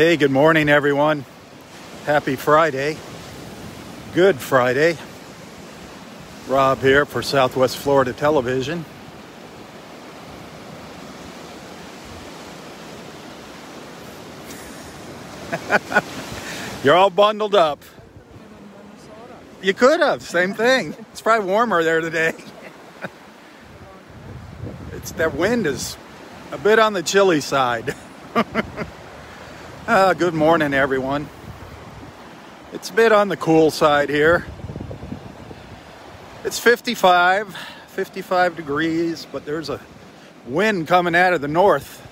Hey, good morning, everyone. Happy Friday. Good Friday. Robb here for Southwest Florida Television. You're all bundled up. You could have, same thing. It's probably warmer there today. it's that wind is a bit on the chilly side. uh, good morning, everyone. It's a bit on the cool side here. It's 55, 55 degrees, but there's a wind coming out of the north,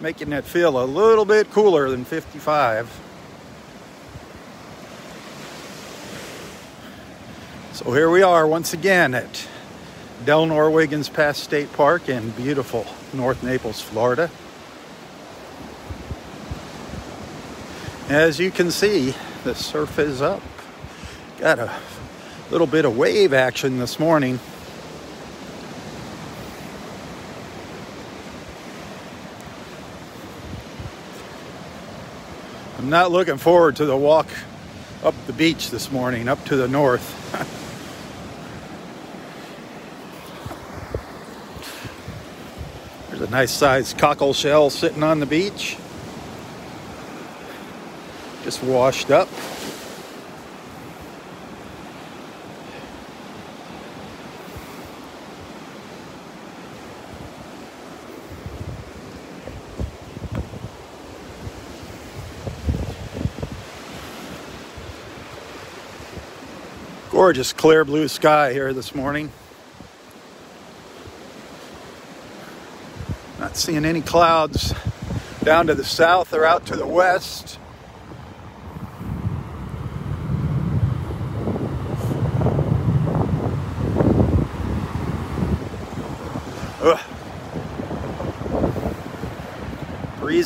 making it feel a little bit cooler than 55. So here we are once again at Delnor Wiggins Pass State Park in beautiful North Naples, Florida. As you can see, the surf is up. Got a little bit of wave action this morning. I'm not looking forward to the walk up the beach this morning, up to the north. There's a nice sized cockle shell sitting on the beach. Just washed up. Gorgeous clear blue sky here this morning. Not seeing any clouds down to the south or out to the west.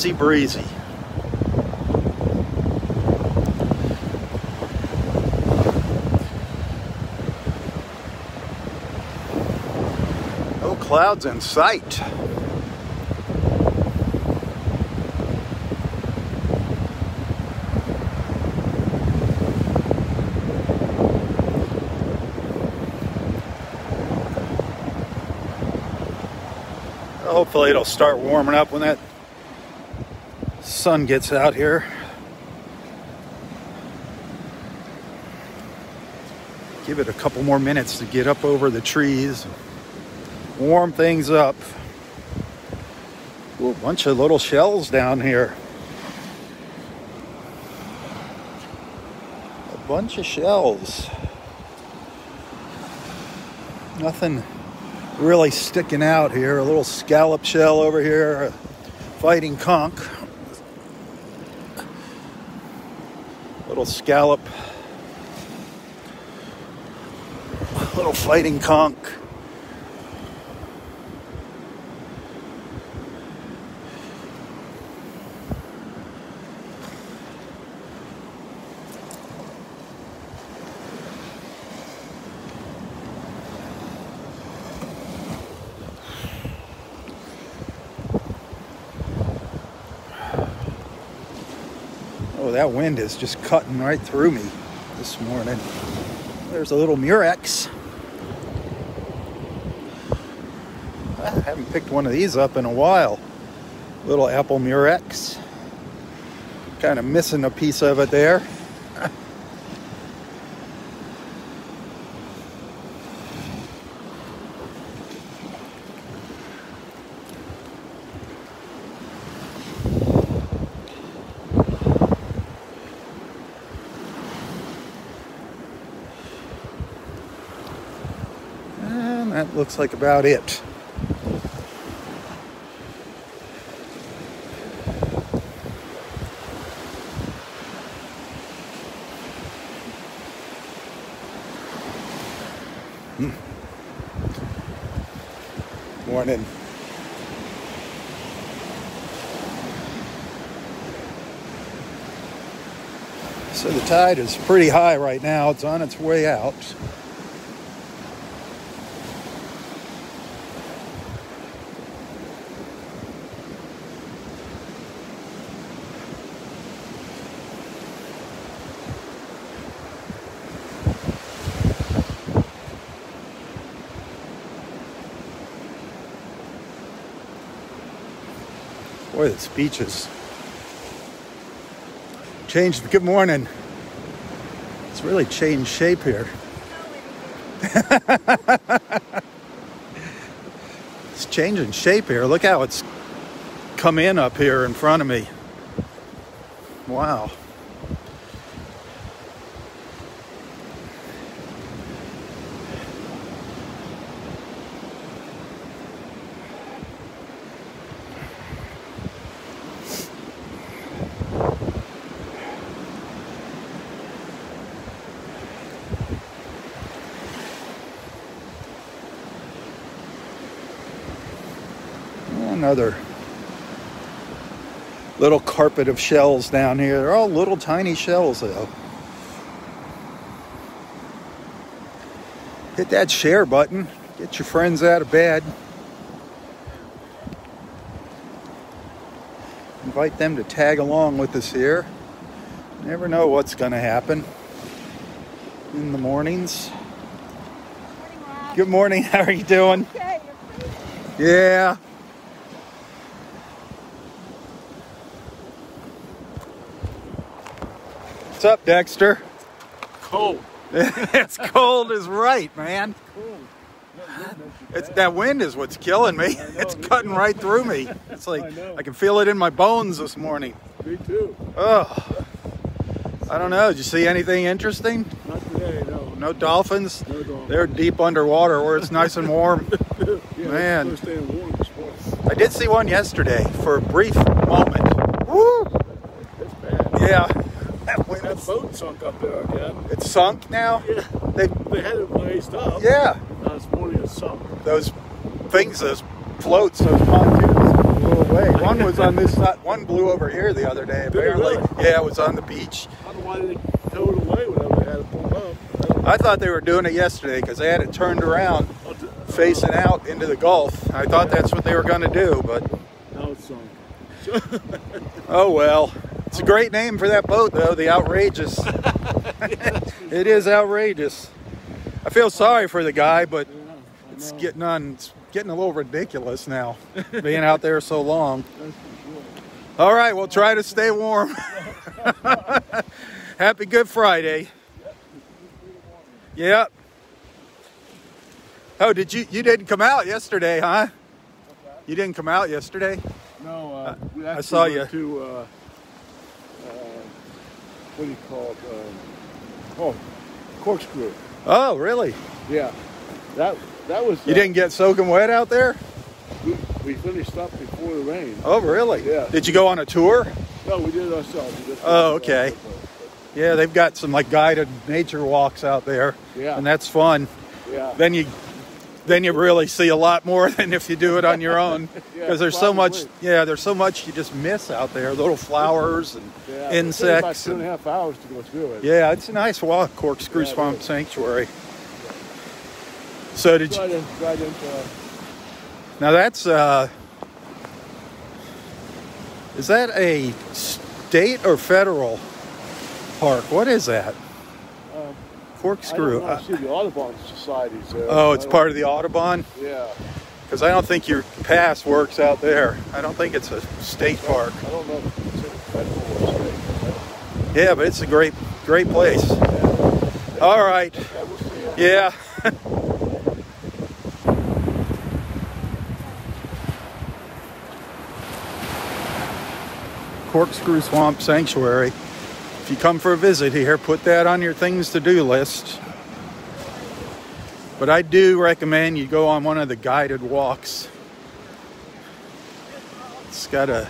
Breezy, breezy. No clouds in sight. Hopefully it'll start warming up when that sun gets out here. Give it a couple more minutes to get up over the trees, warm things up. Ooh, a bunch of little shells down here. A bunch of shells. Nothing really sticking out here. A little scallop shell over here, a fighting conch. Little scallop. Little fighting conch. Oh, that wind is just cutting right through me this morning. There's a little murex. I haven't picked one of these up in a while. Little apple murex. Kind of missing a piece of it there. That looks like about it. Hmm. Morning. So the tide is pretty high right now. It's on its way out. Boy, this beach is changed. Good morning. It's really changed shape here. it's changing shape here. Look how it's come in up here in front of me. Wow. Another little carpet of shells down here. They're all little tiny shells though. Hit that share button. Get your friends out of bed. Invite them to tag along with us here. Never know what's going to happen in the mornings. Morning, Good morning. How are you doing? Okay, Yeah. What's up, Dexter? Cold. it's cold as right, man. Cold. It's that wind is what's killing me. It's cutting right through me. It's like I. Can feel it in my bones this morning. Me too. Oh, I don't know. Did you see anything interesting? Not today, no. No dolphins. No dolphins. They're deep underwater where it's nice and warm. yeah, man. It's supposed to stay warm. I did see one yesterday for a brief moment. Woo! Yeah, that wind That is- boat sunk up there again. it's sunk now. Yeah. They, They had it raised up. yeah, Now this morning it sunk. those things, those floats, those pontoons blew away. One was on this side. One blew over here the other day. Apparently, really? yeah, it was on the beach. I don't know why they didn't tow it away whenever they had it pulled up. I I thought they were doing it yesterday because they had it turned around, facing out into the Gulf. I thought that's what they were going to do, but Now it's sunk. oh well. It's a great name for that boat, though. The outrageous. it is outrageous. I feel sorry for the guy, but Yeah, it's getting on. It's getting a little ridiculous now, being out there so long. Sure. All right, we'll try to stay warm. Happy Good Friday. Yep. Oh, did you? You didn't come out yesterday, huh? You didn't come out yesterday. No, uh, we I saw went you. to, uh, what do you call it? Um, oh, corkscrew. Oh, really? Yeah, that that was. You uh, didn't get soaking wet out there? We, we finished up before the rain. Oh, really? Yeah. Did you go on a tour? No, we did it ourselves. Oh, okay. Yeah, they've got some like guided nature walks out there, Yeah. and that's fun. Yeah. Then you, then you really see a lot more than if you do it on your own, because Yeah, there's so much. Yeah, there's so much you just miss out there. Little flowers and yeah. insects. two and a half hours to go through it. yeah, it's a nice walk, Corkscrew Yeah, Swamp. Sanctuary. So did you? Right, in, right into. Uh, Now that's uh Is that a state or federal park? What is that? Corkscrew. I. I see the Audubon societies there. oh, it's part of the Audubon Yeah. because I don't think your pass works out there. I don't think it's a state park. I don't know if it's federal or state. Yeah, but it's a great great place. All right. Yeah. Corkscrew Swamp Sanctuary. If you come for a visit here, put that on your things to do list. But I do recommend you go on one of the guided walks. It's got a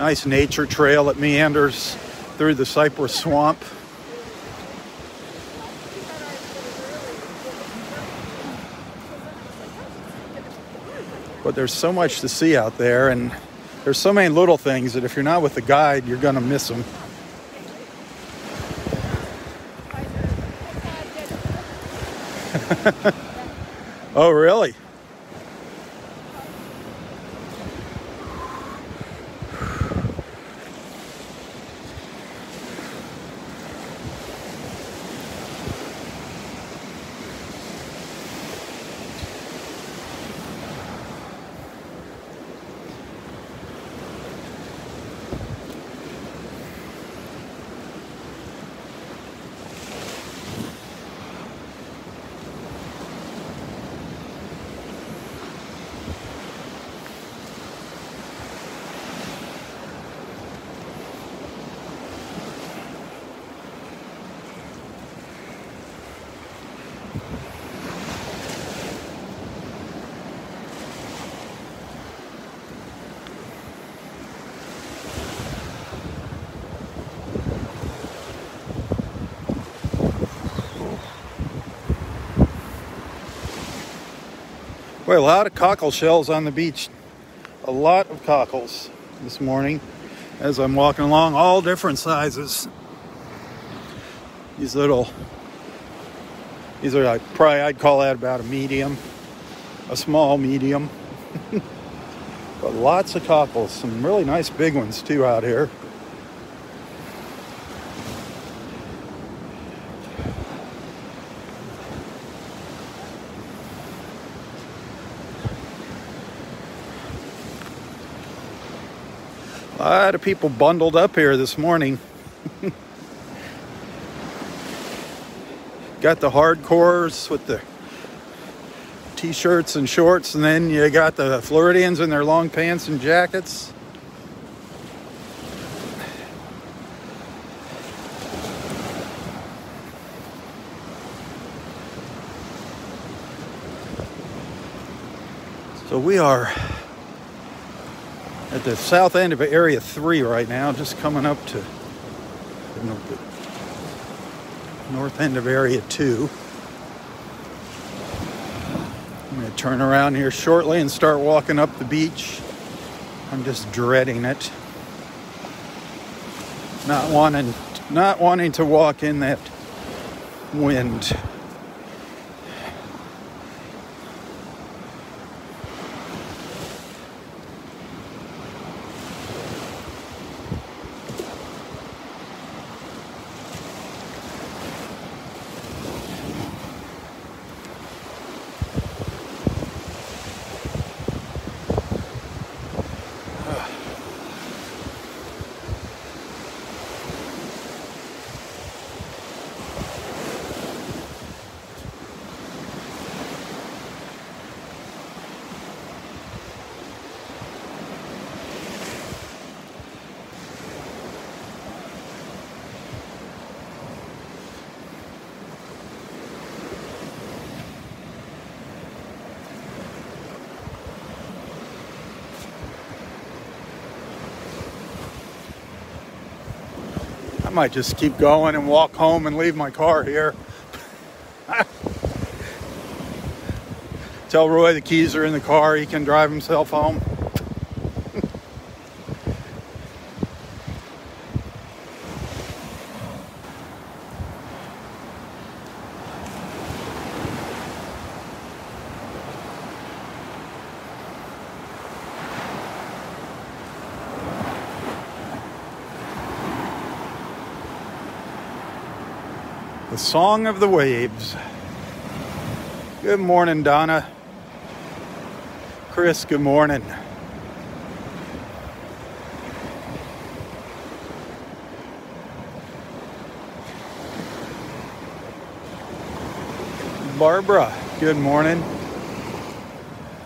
nice nature trail that meanders through the cypress swamp. but there's so much to see out there and there's so many little things that if you're not with the guide you're going to miss them oh really Well, a lot of cockle shells on the beach. A lot of cockles this morning as I'm walking along, all different sizes. These little, these are like, probably I'd call that about a medium, a small medium. but lots of cockles, some really nice big ones too out here. A lot of people bundled up here this morning. got the hardcores with the t-shirts and shorts, and then you got the Floridians in their long pants and jackets. So we are at the south end of Area 3 right now, just coming up to north end of Area 2. I'm going to turn around here shortly and start walking up the beach. I'm just dreading it. Not wanting not wanting to walk in that wind. Might just keep going and walk home and leave my car here. Tell Roy the keys are in the car, he can drive himself home. The Song of the Waves. Good morning, Donna. Chris, good morning. Barbara, good morning.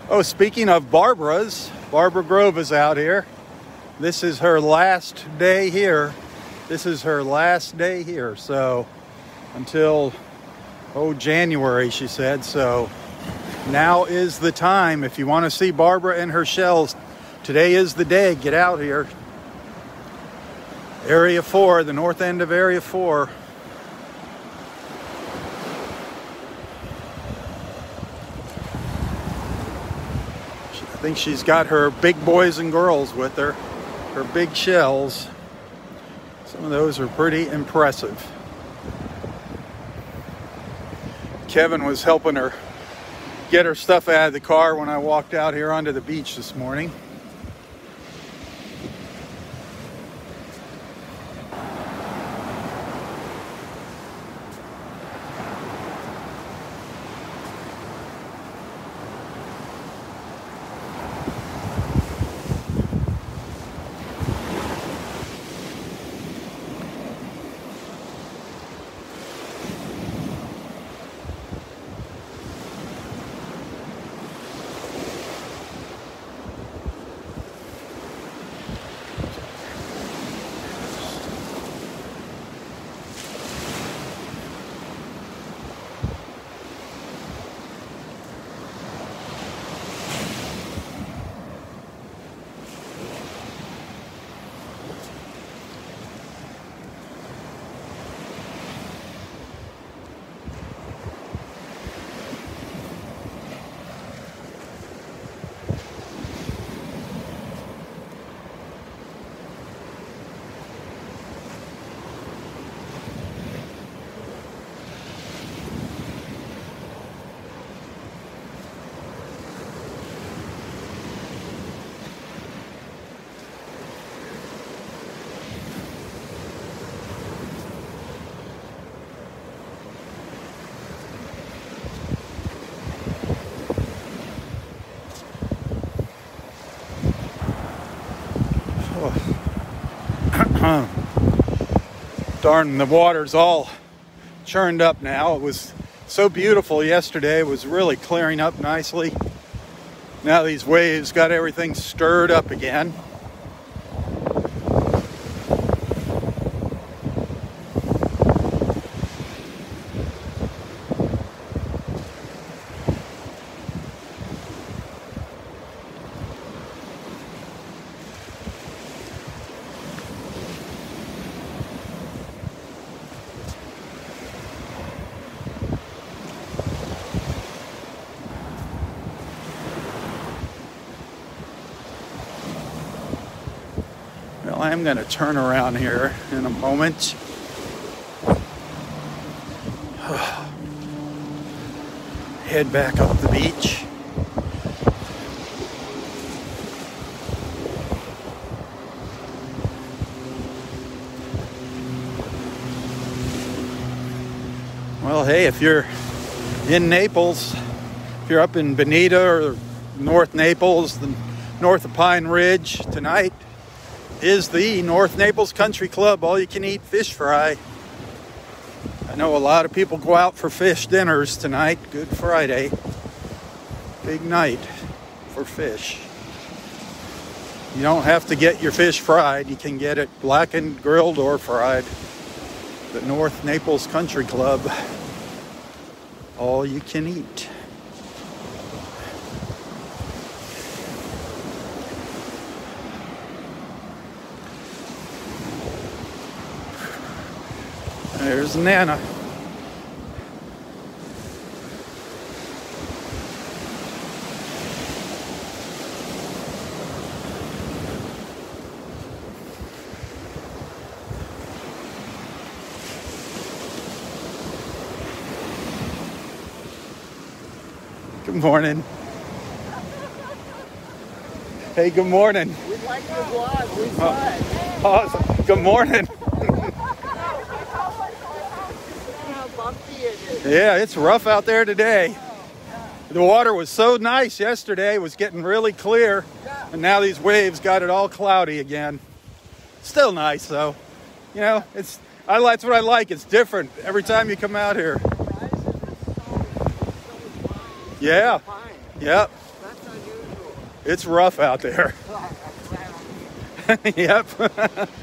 Oh, speaking of Barbara's, Barbara Grove is out here. This is her last day here. This is her last day here. So, until oh January, she said. So now is the time. If you want to see Barbara and her shells, today is the day. Get out here. Area 4, the north end of Area 4. I think she's got her big boys and girls with her, her big shells. Some of those are pretty impressive. Kevin was helping her get her stuff out of the car when I walked out here onto the beach this morning. Huh. Darn, the water's all churned up now. It was so beautiful yesterday. It was really clearing up nicely. Now these waves got everything stirred up again. I'm going to turn around here in a moment. Head back up the beach. Well, hey, if you're in Naples, if you're up in Bonita or North Naples, the north of Pine Ridge tonight, is the North Naples Country Club all you can eat fish fry. I know a lot of people go out for fish dinners tonight, Good Friday. Big night for fish. You don't have to get your fish fried, you can get it blackened, grilled, or fried. The North Naples Country Club, all you can eat. There's Nana. Good morning. Hey, good morning. We like your vlog. We saw it. Awesome. Good morning. How bumpy it is. Yeah, it's rough out there today. The water was so nice yesterday, it was getting really clear, and now these waves got it all cloudy again. Still nice though. You know, it's I that's what I like. It's different every time you come out here. Yeah. Yep. That's unusual. It's rough out there. yep.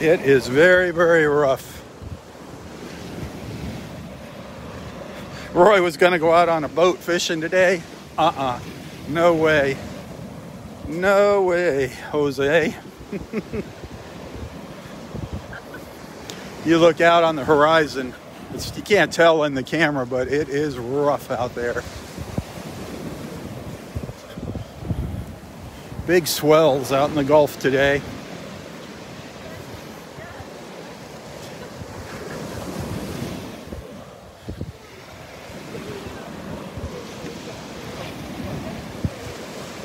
it is very, very rough. Roy was going to go out on a boat fishing today. Uh uh No way. No way, Jose. you look out on the horizon. It's, you can't tell in the camera, but it is rough out there. Big swells out in the Gulf today.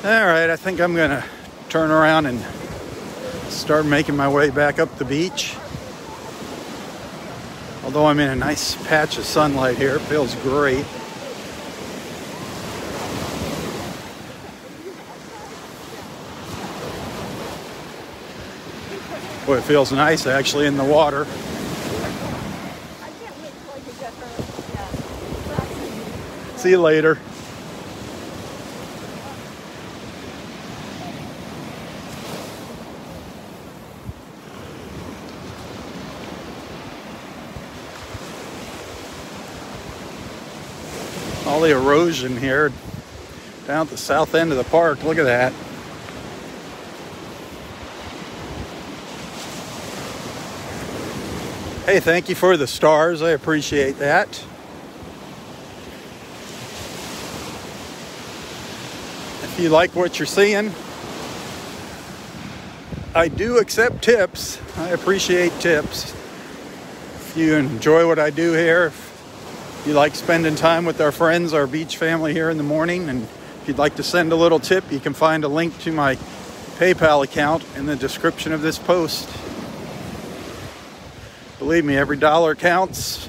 All right, I think I'm gonna turn around and start making my way back up the beach. Although I'm in a nice patch of sunlight here, it feels great. Boy, it feels nice actually in the water. See you later. The erosion here down at the south end of the park. Look at that. Hey, thank you for the stars. I appreciate that. If you like what you're seeing, I do accept tips. I appreciate tips. If you enjoy what I do here, if you like spending time with our friends, our beach family here in the morning, and if you'd like to send a little tip, you can find a link to my PayPal account in the description of this post. Believe me, every dollar counts.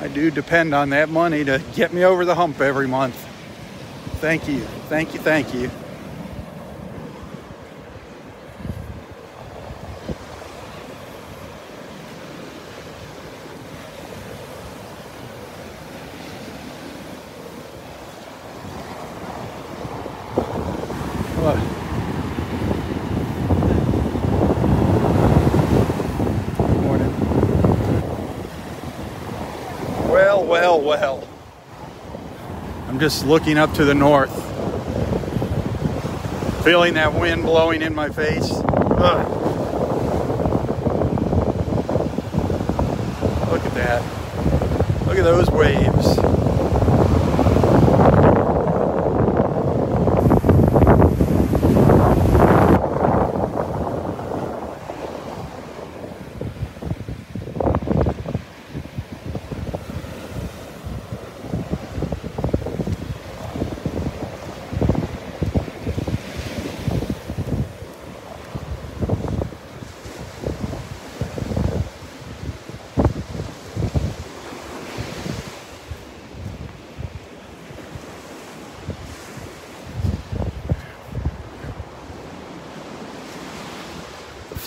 I do depend on that money to get me over the hump every month. Thank you, thank you, thank you. What? Morning. Well, well, well. I'm just looking up to the north, feeling that wind blowing in my face. Ugh. Look at that. Look at those waves.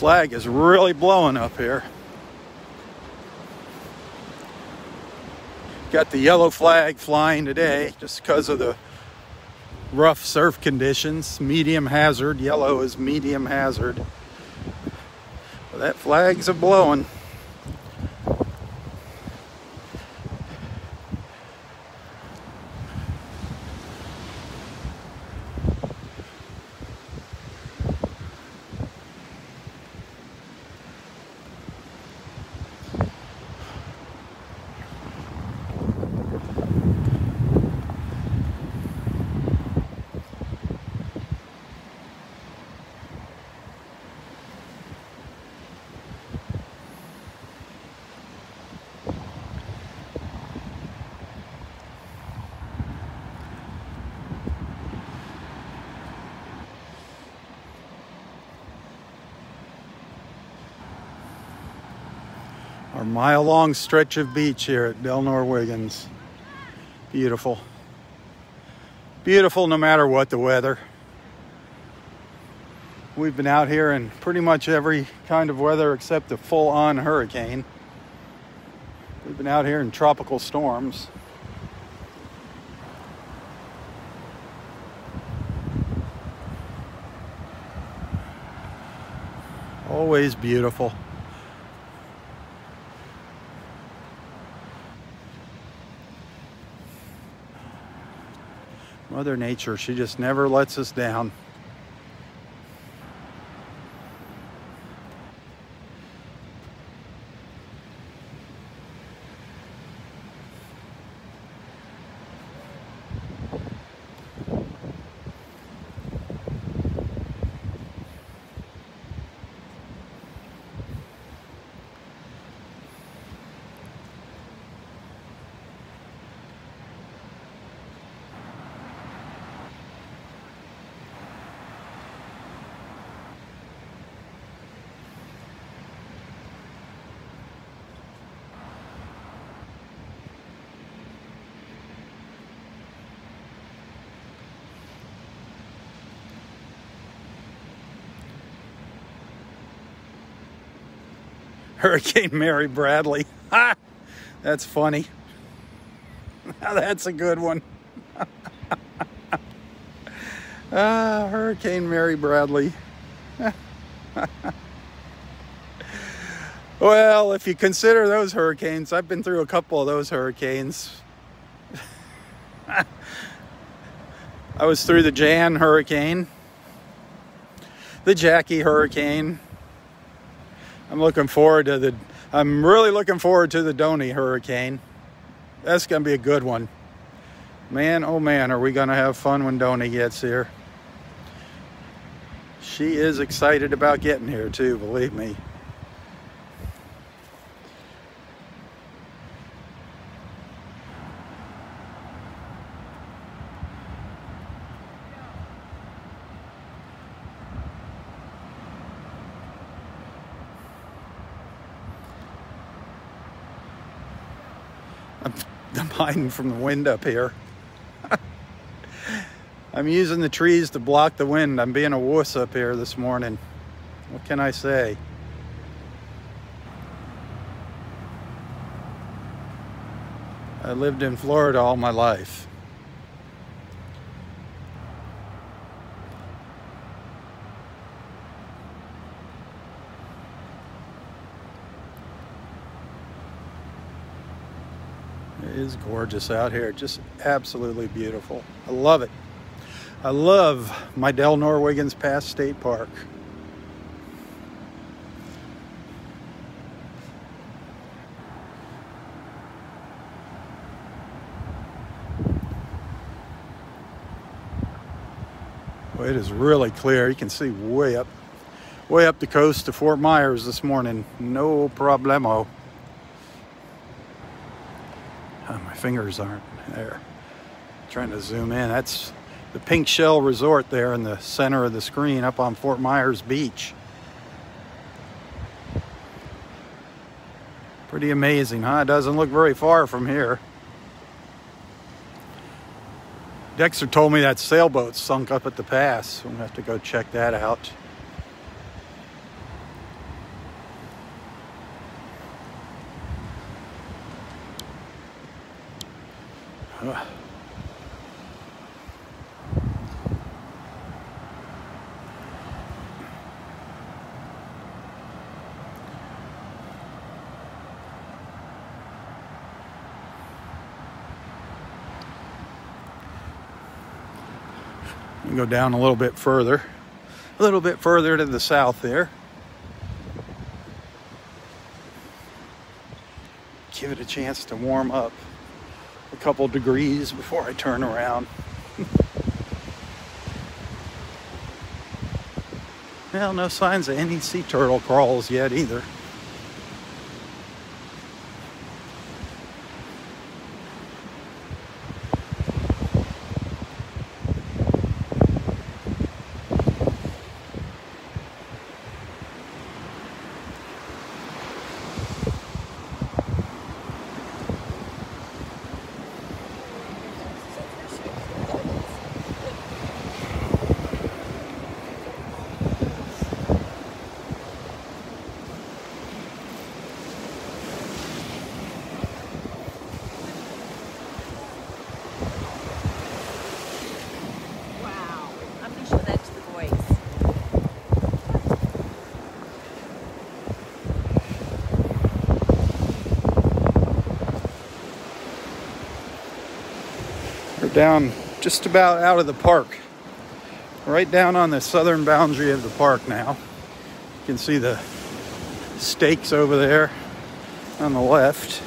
Flag is really blowing up here. Got the yellow flag flying today just because of the rough surf conditions. Medium hazard. Yellow is medium hazard. But that flag's a blowing. Our mile long stretch of beach here at Delnor Wiggins. Beautiful. Beautiful no matter what the weather. We've been out here in pretty much every kind of weather except a full on hurricane. We've been out here in tropical storms. Always beautiful. Mother Nature, she just never lets us down. Hurricane Mary Bradley. Ha! That's funny. That's a good one. ah, Hurricane Mary Bradley. well, if you consider those hurricanes, I've been through a couple of those hurricanes. I was through the Jan hurricane, the Jackie hurricane. I'm looking forward to the. I'm really looking forward to the Donny hurricane. That's gonna be a good one. Man, oh man, are we gonna have fun when Donny gets here? She is excited about getting here too, believe me. I'm, I'm hiding from the wind up here. I'm using the trees to block the wind. I'm being a wuss up here this morning. What can I say? I lived in Florida all my life. Is gorgeous out here, just absolutely beautiful. I love it. I love my Delnor Wiggins Pass State Park. Well, it is really clear. You can see way up, way up the coast to Fort Myers this morning. No problemo. Oh, my fingers aren't there. Trying to zoom in. That's the Pink Shell Resort there in the center of the screen up on Fort Myers Beach. Pretty amazing, huh? It doesn't look very far from here. Dexter told me that sailboat sunk up at the pass. Gonna have to go check that out. Down a little bit further, a little bit further to the south there. Give it a chance to warm up a couple degrees before I turn around. well, no signs of any sea turtle crawls yet either. Down just about out of the park. Right down on the southern boundary of the park now. You can see the stakes over there on the left.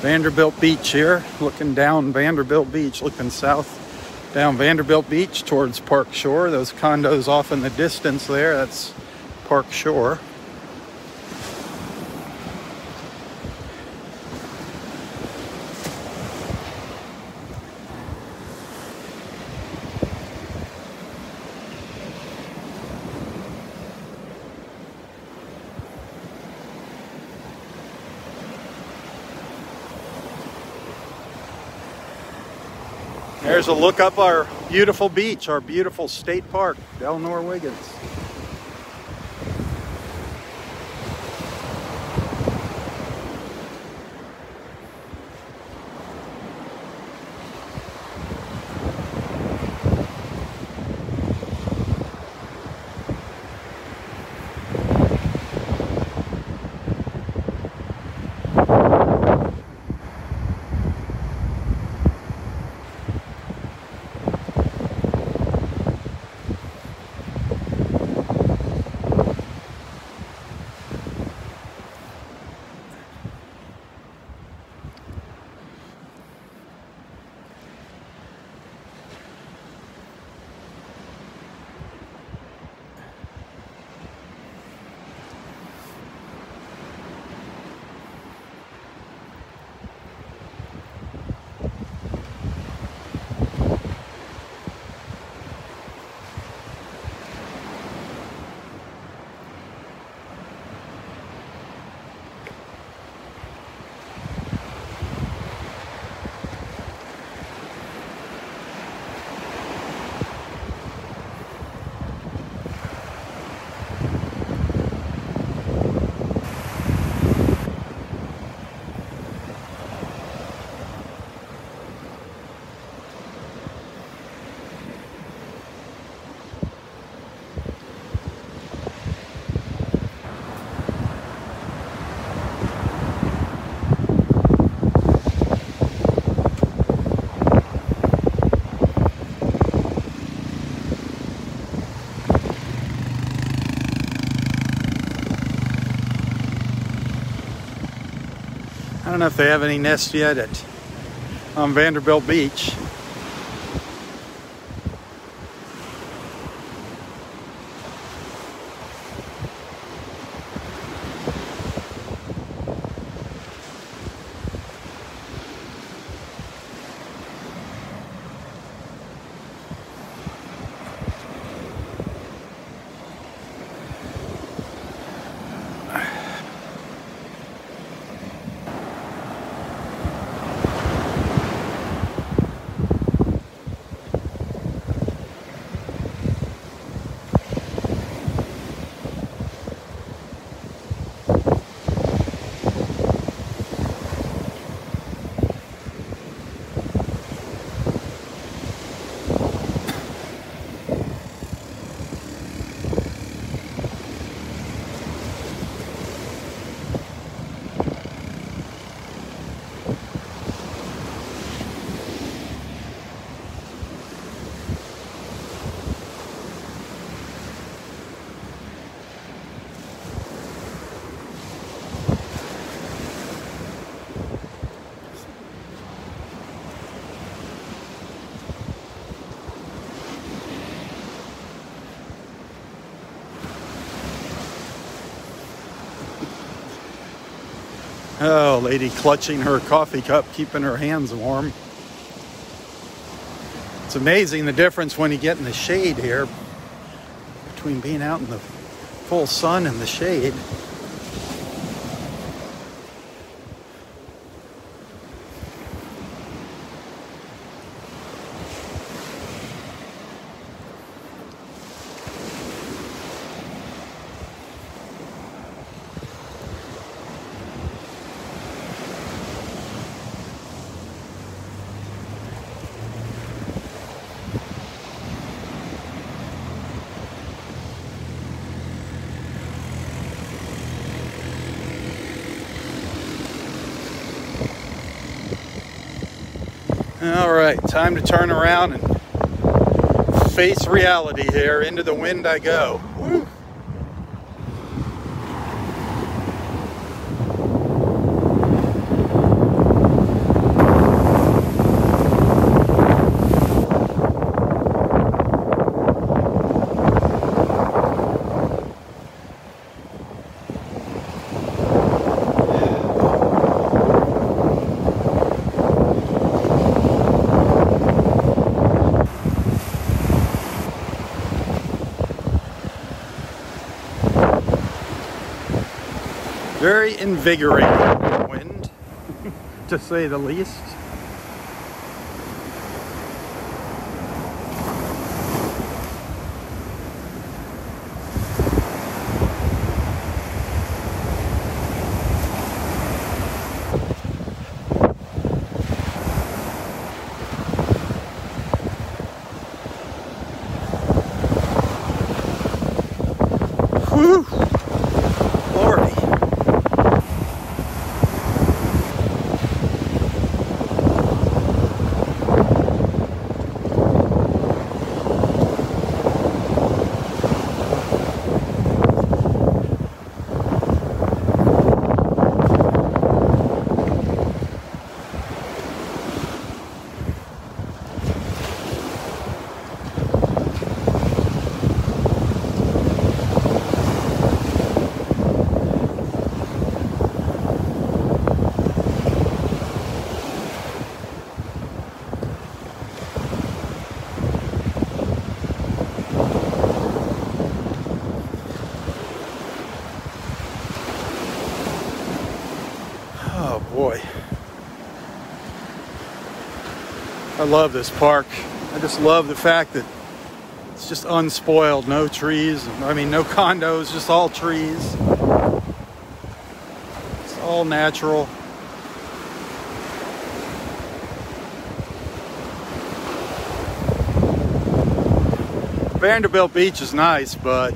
Vanderbilt Beach here, looking down Vanderbilt Beach, looking south down Vanderbilt Beach towards Park Shore. Those condos off in the distance there, that's Park Shore. A look up our beautiful beach, our beautiful state park, Delnor Wiggins. Don't know if they have any nests yet at on Vanderbilt Beach. Oh, lady clutching her coffee cup, keeping her hands warm. It's amazing the difference when you get in the shade here between being out in the full sun and the shade. All right, time to turn around and face reality here. Into the wind I go. Woo. Very invigorating wind, to say the least. Whew. Lordy. Oh boy. I love this park. I just love the fact that it's just unspoiled, no trees. I mean, no condos, just all trees. It's all natural. Vanderbilt Beach is nice, but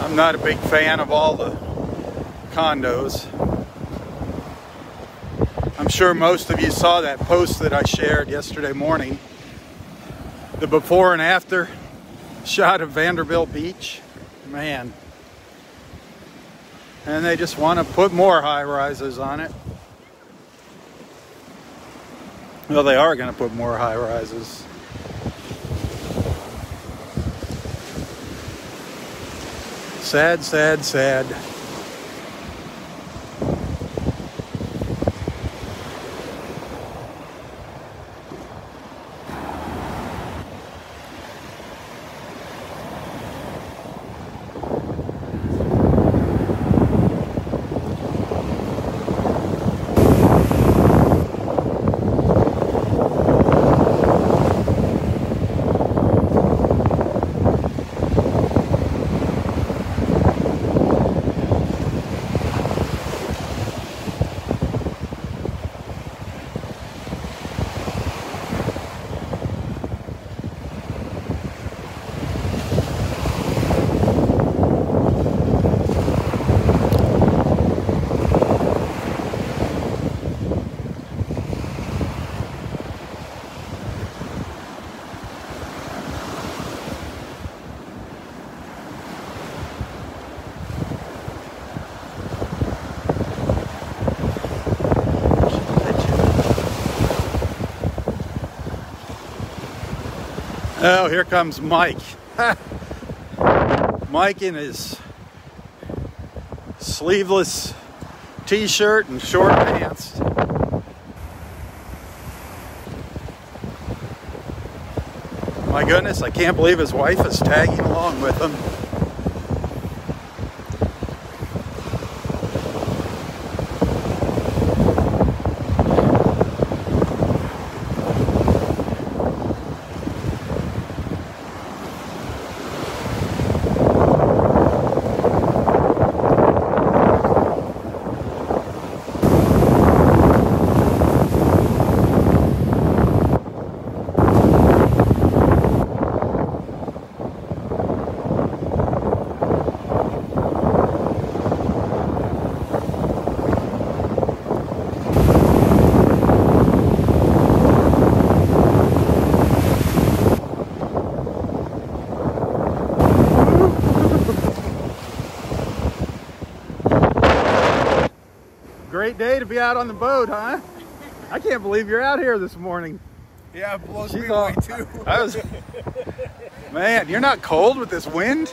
I'm not a big fan of all the condos. Sure most of you saw that post that I shared yesterday morning. The before and after shot of Vanderbilt Beach. Man. And they just want to put more high rises on it. Well, they are going to put more high rises. Sad, sad, sad. Oh, here comes Mike. Mike in his sleeveless t-shirt and short pants. My goodness, I can't believe his wife is tagging along with him. Great day to be out on the boat, huh? I can't believe you're out here this morning. Yeah, it blows She's me all- away too. I was, man, you're not cold with this wind?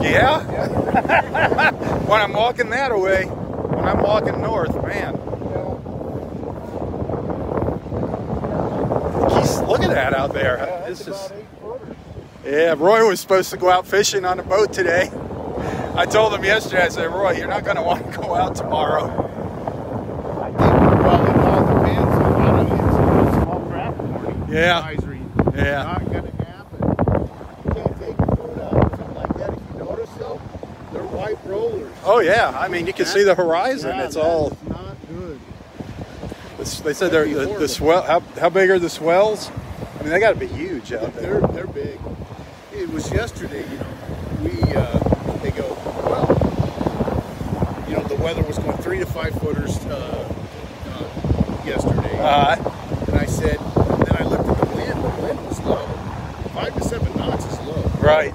Yeah? when I'm walking that way, when I'm walking north, man. Jeez, look at that out there. This is, yeah, Roy was supposed to go out fishing on a boat today. I told him yesterday, I said, Roy, you're not going to want to go out tomorrow. I think, well, it all depends on how it is. It's a small craft warning. Yeah. Advisory. Yeah. Not gonna happen. You can't take your foot out or something like that. If you notice though, they're white rollers. Oh, yeah. I mean, you can see the horizon. Yeah, It's all. not good. It's- They said they're, That'd the, the swell. How, how big are the swells? I mean, they got to be huge out there. They're they're big. It was yesterday, you know. We uh, they go well. You know, the weather was going three to five footers uh, uh, yesterday, Uh, and I said. Then I looked at the wind. The wind was low. Five to seven knots is low. right.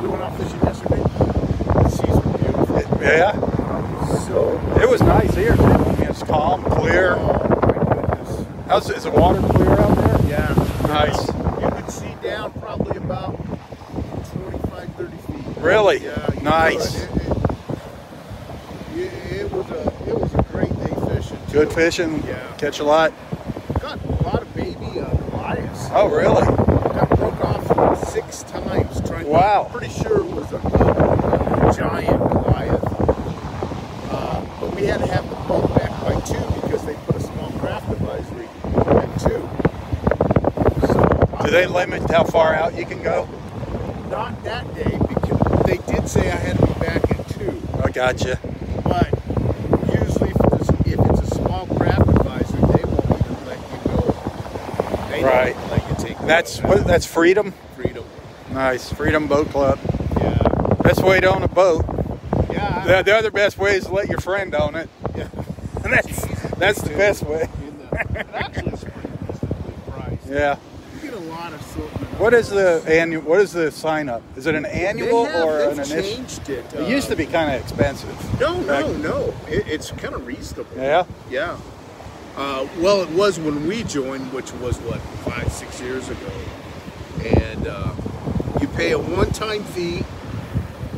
We, we went out fishing yesterday. The seas were beautiful. Yeah. So. It was nice here, too. I mean, it's calm, clear. Oh. How's is the water clear out there? Yeah. Nice. You could see down probably about 25, 30 feet. Really? Yeah. Nice. could. It, it, it was a it was a great day fishing. too. Good fishing. Yeah. Catch a lot. Got a lot of baby uh, Goliaths. Oh, really? Got broke off six times trying. Wow. I'm pretty sure it was a, a giant Goliath. Uh, but we had to have the boat back by two because they put a small craft advisory at two. So Do they limit how far out you can go? Not that day because they did say I had to be back at two. I gotcha. But usually, if it's, if it's a small craft advisory, they won't even let you go. They Right. don't let you take. the That's what, that's Freedom. freedom. Nice. Freedom Boat Club. Yeah. Best way to own a boat. Yeah. The, the other best way is to let your friend own it. yeah. And that's that's the best way. The, actually, it's pretty reasonably. Yeah. You get a lot of. What is the annual? What is the sign up? Is it an annual have, or an initial? changed it. It used to uh, be kind of expensive. No, Back- no, no. It, it's kind of reasonable. Yeah. Yeah. Uh, well, it was when we joined, which was what five, six years ago, and uh, you pay a one-time fee,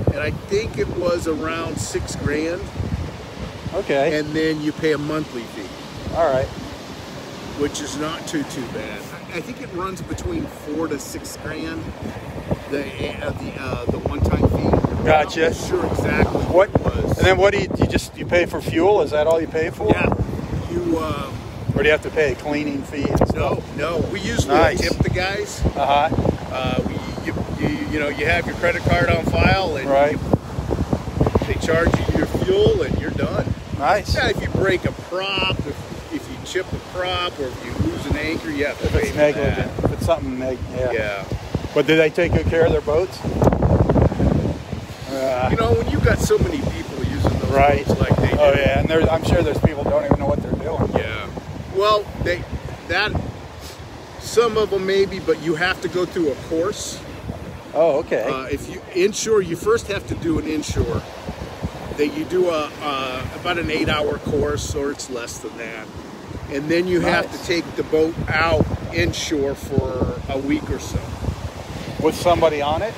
and I think it was around six grand, Okay. and then you pay a monthly fee, All right. which is not too too bad. I, think it runs between four to six grand. The uh, the uh, the one-time fee. Gotcha. Sure exactly What? what, it was. And then what do you, you just you pay for fuel? Is that all you pay for? yeah, you. Uh, Or do you have to pay a cleaning fee and No, stuff? no. We usually Nice. tip the guys. Uh huh. Uh, we, you, you, you know, you have your credit card on file, and Right. you- they charge you your fuel, and you're done. Nice. Yeah, if you break a prop, if, if you chip a prop, or if you lose an anchor, you have to If pay it's negligent, if it's something neg- yeah. Yeah. But do they take good care of their boats? Uh, You know, when you've got so many people using those Right. boats like they do. oh yeah, and there's, I'm sure there's people don't even know what they're doing. Yeah. Well, they that some of them maybe, but you have to go through a course. Oh, okay. Uh, if you inshore, you first have to do an inshore. That you do a uh, about an eight-hour course, or it's less than that, and then you have to take the boat out inshore for a week or so. With somebody on it?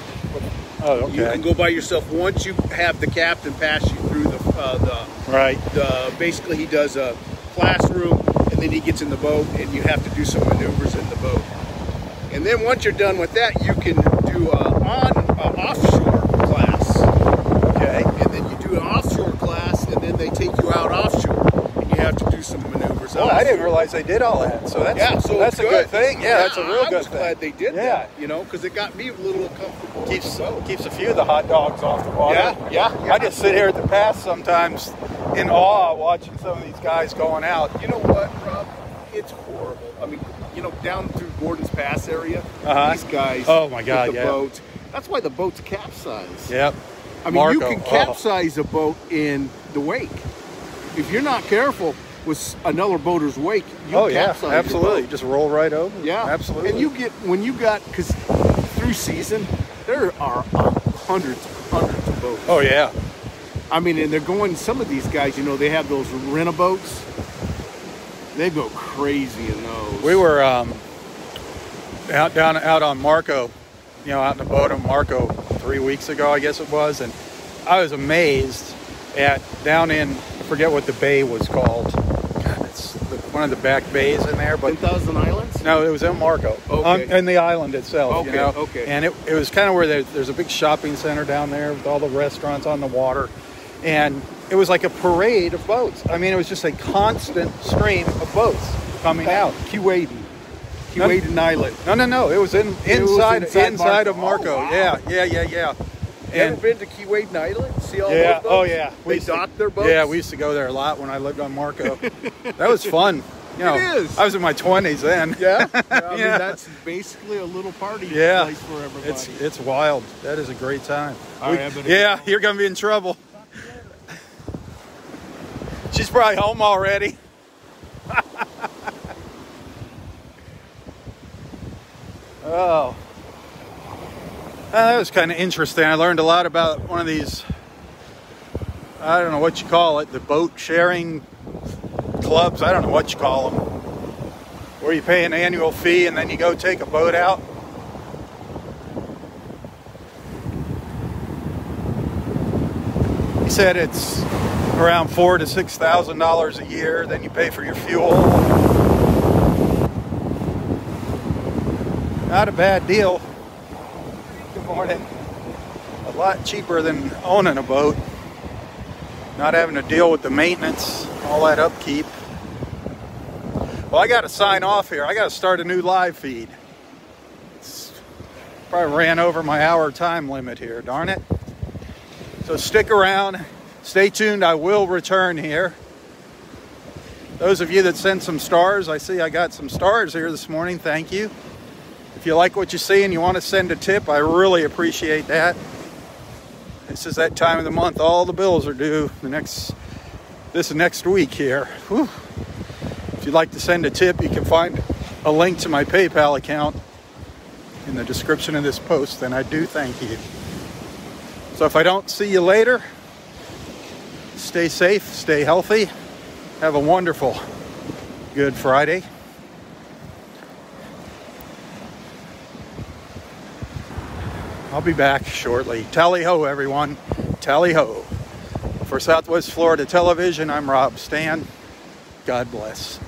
Oh, okay. You can go by yourself once you have the captain pass you through the uh, the, right. the basically he does a classroom, and then he gets in the boat, and you have to do some maneuvers in the boat. And then once you're done with that, you can do a on a offshore class. Okay. and then you do an offshore class, and then they take you out offshore, and you have to do some maneuvers. Oh, I didn't realize they did all that. So that's Yeah, so that's a good thing. Yeah, that's a real I good was thing. glad they did Yeah. that. You know, because it got me a little uncomfortable. keeps keeps a few of the hot dogs off the water. Yeah, yeah, yeah. I just sit here at the pass sometimes in awe watching some of these guys going out. You know what, Robb? It's horrible. I mean, you know, down through Gordon's Pass area, Uh-huh. these guys. Oh, my God, the yeah. boat. That's why the boats capsize. Yep. I mean, you Marco, can oh. capsize a boat in the wake. If you're not careful with another boater's wake, you Oh yeah, capsize absolutely. Just roll right over. Yeah, absolutely. And you get when you got because through season there are hundreds, hundreds of boats. Oh yeah. I mean, and they're going. Some of these guys, you know, they have those rent a boats. They go crazy in those. We were um, out down out on Marco, you know, out in the boat on Marco three weeks ago, I guess it was, and I was amazed at down in I forget what the bay was called. God, it's the, one of the back bays in there, but Thousand Islands. No, it was in Marco, Okay. on, in the island itself. you Okay, know? okay. And it, it was kind of where there, there's a big shopping center down there with all the restaurants on the water, and it was like a parade of boats. I mean, it was just a constant stream of boats coming out. Keewaydin, Keewaydin Island. No, no, no. It was in It was inside inside inside, of Marco. Marco. Oh, wow. Yeah, yeah, yeah, yeah. Ever And been to Keewaydin Island? See all yeah, those boats? oh yeah. They to- dock their boats. Yeah, we used to go there a lot when I lived on Marco. that was fun. You know, It is. I was in my twenties then. Yeah, yeah I mean Yeah. that's basically a little party Yeah. place for everybody. It's it's wild. That is a great time. We- right, yeah, you're gonna be in trouble. She's probably home already. oh, that was kind of interesting. I learned a lot about one of these. I don't know what you call it. The boat sharing clubs. I don't know what you call them. Where you pay an annual fee and then you go take a boat out. He said it's around four to six thousand dollars a year. Then you pay for your fuel. Not a bad deal. Good morning. A lot cheaper than owning a boat. Not having to deal with the maintenance, all that upkeep. Well, I got to sign off here. I got to start a new live feed. It's probably ran over my hour time limit here. Darn it. So stick around. Stay tuned. I will return here. Those of you that sent some stars, I see I got some stars here this morning. Thank you. If you like what you see and you want to send a tip, I really appreciate that. This is that time of the month. All the bills are due. The next this next week here. Whew. If you'd like to send a tip, you can find a link to my PayPal account in the description of this post, then I do thank you. So if I don't see you later, stay safe, stay healthy, have a wonderful Good Friday. I'll be back shortly. Tally ho, everyone. Tally ho. For Southwest Florida Television, I'm Robb Stan. God bless.